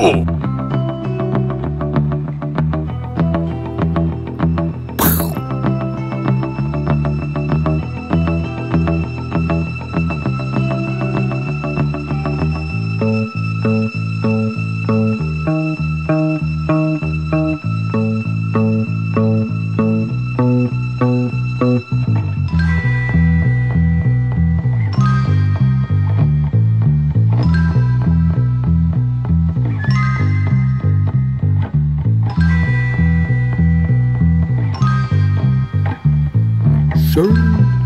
Brasil! Tchau.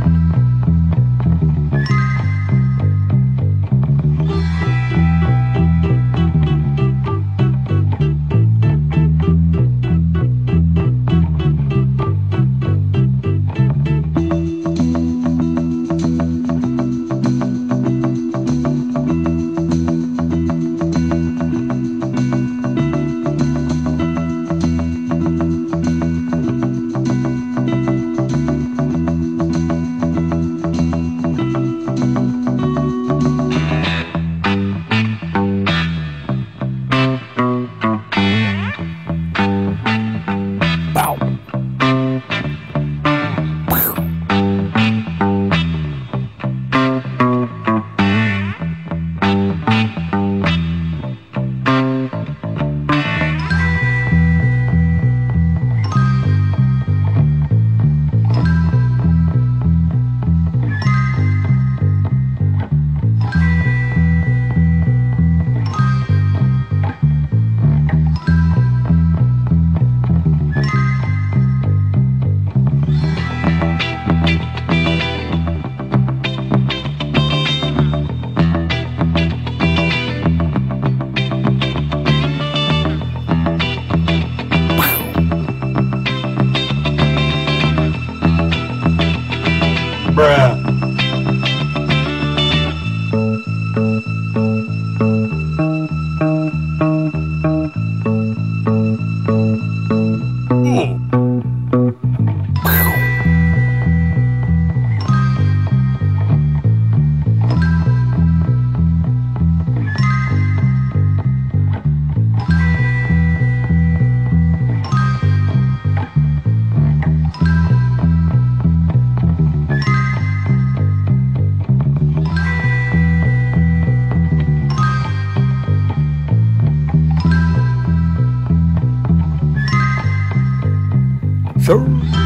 Sir.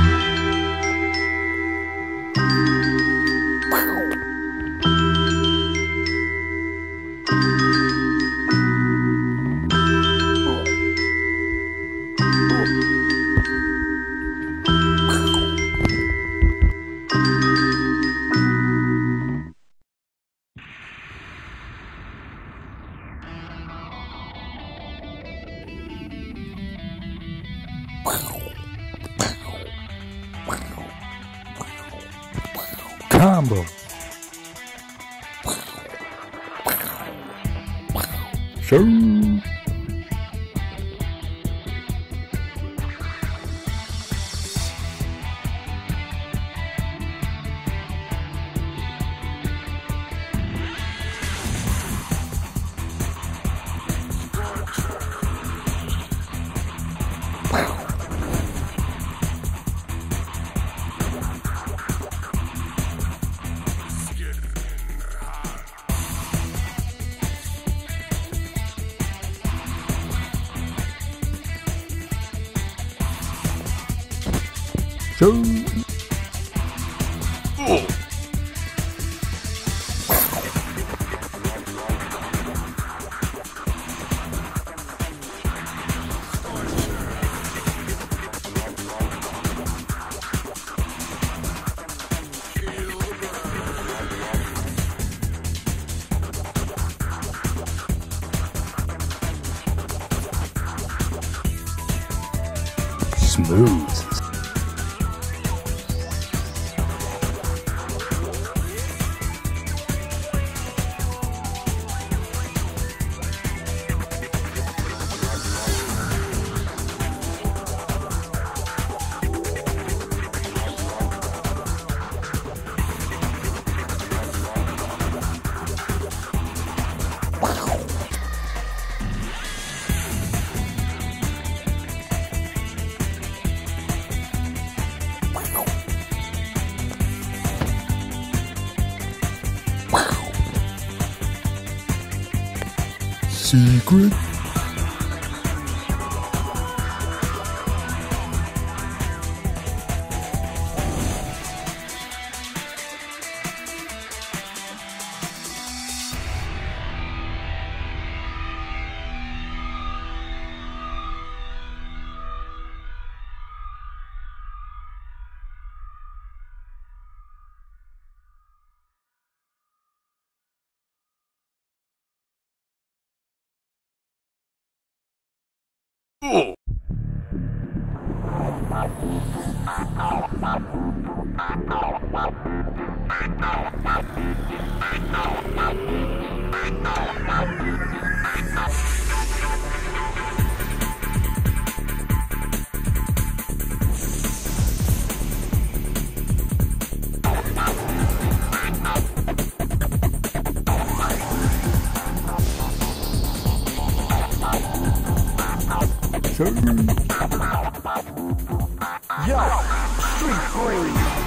Sure. Combo. Sir. Smooth. Secret. Sir. Yo, street breeze.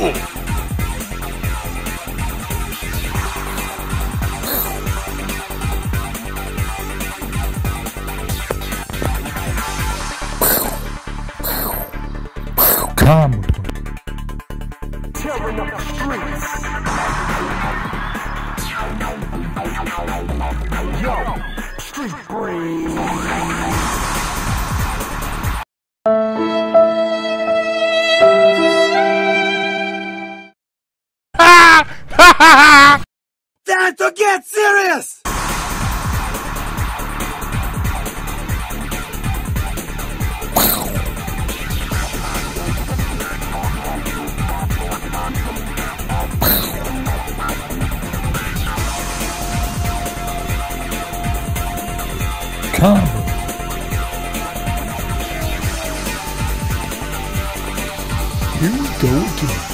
Combo. Up the streets. Yo, street breeze. Time to get serious! Combo. Here we go again.